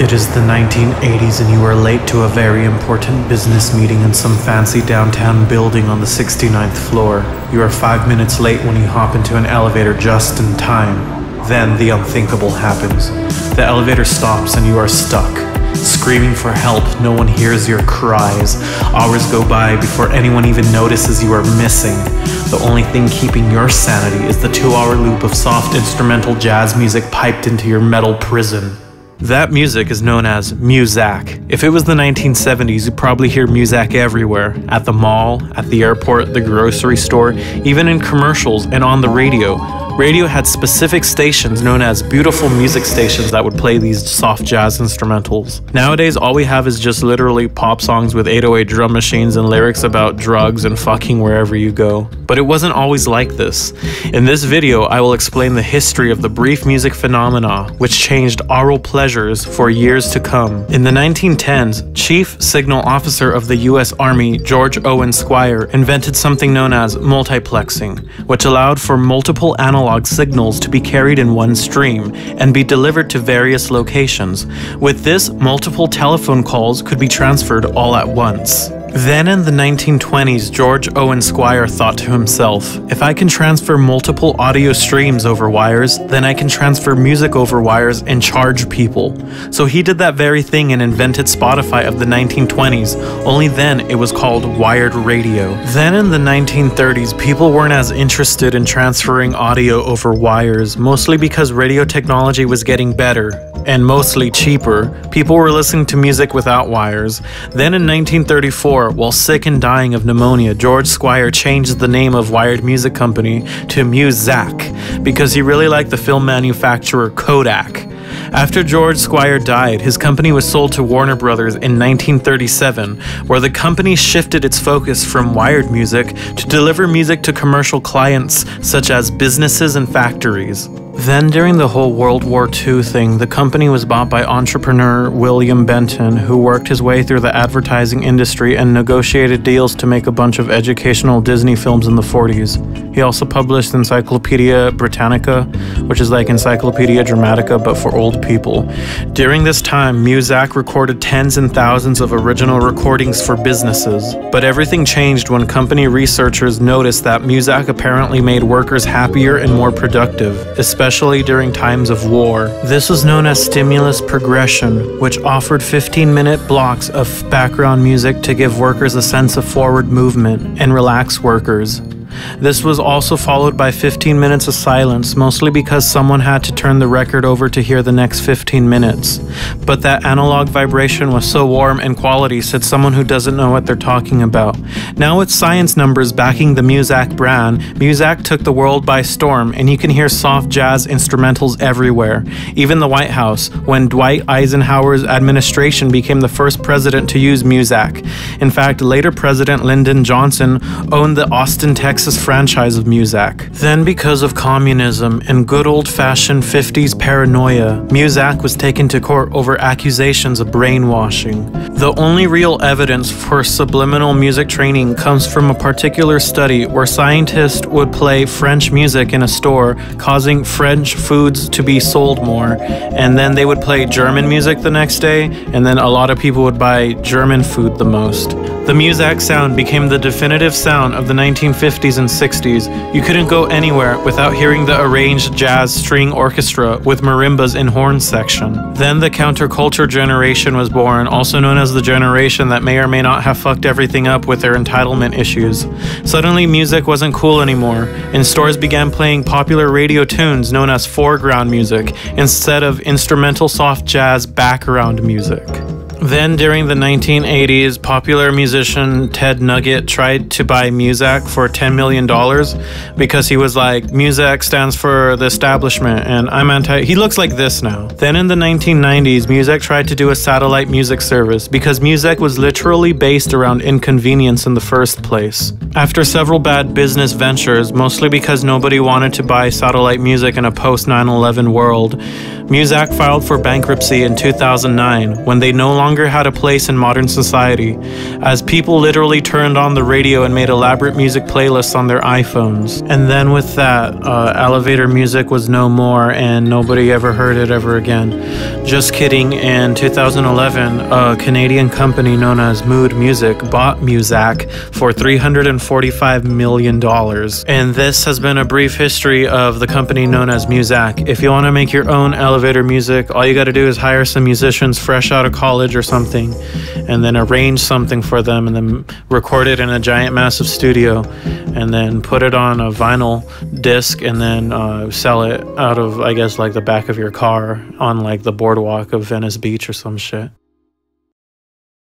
It is the 1980s, and you are late to a very important business meeting in some fancy downtown building on the 69th floor. You are five minutes late when you hop into an elevator just in time. Then the unthinkable happens. The elevator stops, and you are stuck. Screaming for help, no one hears your cries. Hours go by before anyone even notices you are missing. The only thing keeping your sanity is the two hour loop of soft instrumental jazz music piped into your metal prison. That music is known as Muzak. If it was the 1970s, you'd probably hear Muzak everywhere at the mall, at the airport, the grocery store, even in commercials and on the radio. Radio had specific stations known as beautiful music stations that would play these soft jazz instrumentals. Nowadays, all we have is just literally pop songs with 808 drum machines and lyrics about drugs and fucking wherever you go. But it wasn't always like this. In this video, I will explain the history of the brief music phenomena, which changed aural pleasures for years to come. In the 1910s, Chief Signal Officer of the US Army, George Owen Squier, invented something known as multiplexing, which allowed for multiple analog signals to be carried in one stream and be delivered to various locations. With this, multiple telephone calls could be transferred all at once. Then in the 1920s, George Owen Squier thought to himself, if I can transfer multiple audio streams over wires, then I can transfer music over wires and charge people. So he did that very thing and invented Spotify of the 1920s, only then it was called wired radio. Then in the 1930s, people weren't as interested in transferring audio over wires, mostly because radio technology was getting better and mostly cheaper. People were listening to music without wires. Then in 1934, while sick and dying of pneumonia, George Squier changed the name of Wired Music Company to Muzak because he really liked the film manufacturer Kodak. After George Squier died, his company was sold to Warner Brothers in 1937, where the company shifted its focus from wired music to deliver music to commercial clients such as businesses and factories. Then, during the whole World War II thing, the company was bought by entrepreneur William Benton, who worked his way through the advertising industry and negotiated deals to make a bunch of educational Disney films in the 40s. He also published Encyclopedia Britannica, which is like Encyclopedia Dramatica but for old people. During this time, Muzak recorded tens and thousands of original recordings for businesses. But everything changed when company researchers noticed that Muzak apparently made workers happier and more productive, especially during times of war. This was known as stimulus progression, which offered 15 minute blocks of background music to give workers a sense of forward movement and relax workers. This was also followed by 15 minutes of silence, mostly because someone had to turn the record over to hear the next 15 minutes. But that analog vibration was so warm and quality, said someone who doesn't know what they're talking about. Now, with science numbers backing the Muzak brand, Muzak took the world by storm, and you can hear soft jazz instrumentals everywhere, even the White House, when Dwight Eisenhower's administration became the first president to use Muzak. In fact, later President Lyndon Johnson owned the Austin, Texas franchise of Muzak. Then, because of communism and good old fashioned 50s paranoia, Muzak was taken to court over accusations of brainwashing. The only real evidence for subliminal music training comes from a particular study where scientists would play French music in a store, causing French foods to be sold more, and then they would play German music the next day, and then a lot of people would buy German food the most. The Muzak sound became the definitive sound of the 1950s and 60s. You couldn't go anywhere without hearing the arranged jazz string orchestra with marimbas in horn section. Then the counterculture generation was born, also known as the generation that may or may not have fucked everything up with their entitlement issues. Suddenly, music wasn't cool anymore, and stores began playing popular radio tunes known as foreground music instead of instrumental soft jazz background music. Then, during the 1980s, popular musician Ted Nugent tried to buy Muzak for $10 million because he was like, Muzak stands for the establishment, and I'm anti. He looks like this now. Then, in the 1990s, Muzak tried to do a satellite music service because Muzak was literally based around inconvenience in the first place. After several bad business ventures, mostly because nobody wanted to buy satellite music in a post 9 11 world, Muzak filed for bankruptcy in 2009 when they no longer longer had a place in modern society, as people literally turned on the radio and made elaborate music playlists on their iPhones. And then with that, uh, elevator music was no more, and nobody ever heard it ever again. Just kidding. In 2011, a Canadian company known as Mood Music bought Muzak for $345 million. And this has been a brief history of the company known as Muzak. If you want to make your own elevator music, all you got to do is hire some musicians fresh out of college or something, and then arrange something for them, and then record it in a giant, massive studio, and then put it on a vinyl disc, and then uh, sell it out of, I guess, like the back of your car on like the boardwalk of Venice Beach or some shit.